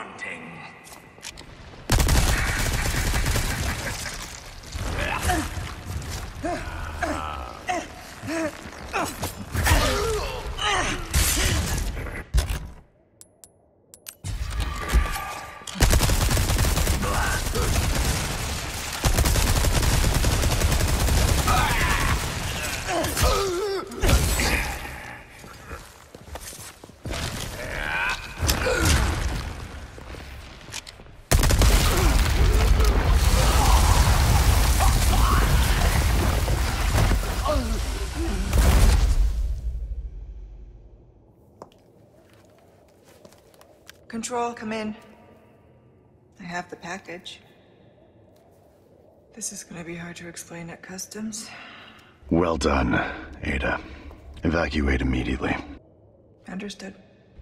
found wanting. Control, come in. I have the package. This is gonna be hard to explain at customs. Well done, Ada. Evacuate immediately. Understood.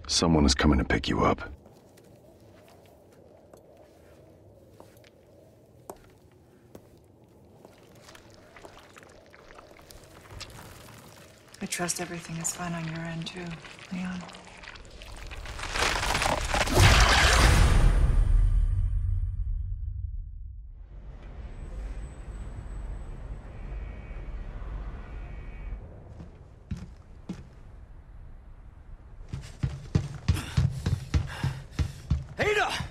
Someone is coming to pick you up. I trust everything is fine on your end, too, Leon. Ada!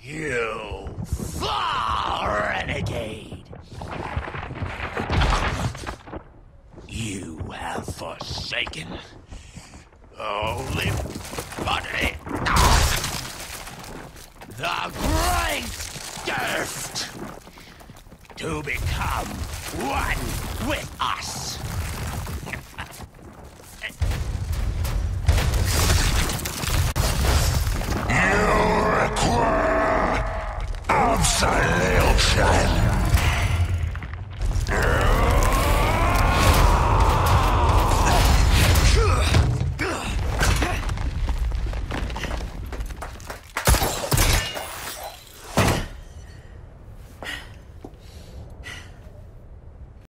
You far renegade! You have forsaken only body the great gift to become one with us. You require absolution.